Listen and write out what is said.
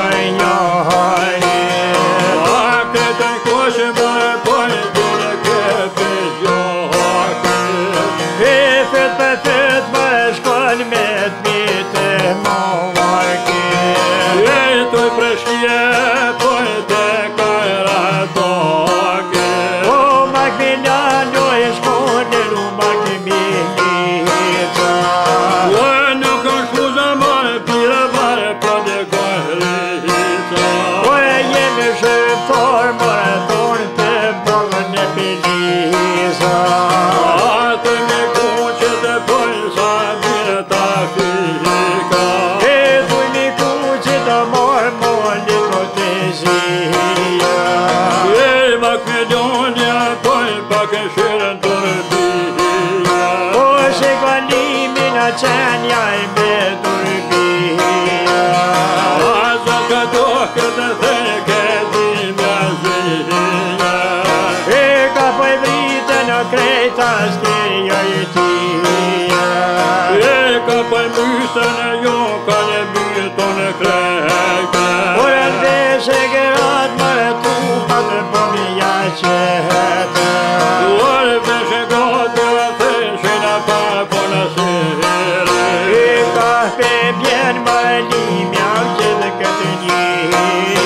Nëpër e gjithë, A të një koshëm, Po e pojnë, Kërë për gjohë, I për të përët, e shkollë, Më të përët, qenë jaj me turbi A zë këtu këtë dhe këti me zhë E ka pëj vrite në krejta shtë jaj ti E ka pëj mëjse në jo ka një mëjto në krejta Por e ndeshe gërat më e tu patë për një jaj qëtë feliz.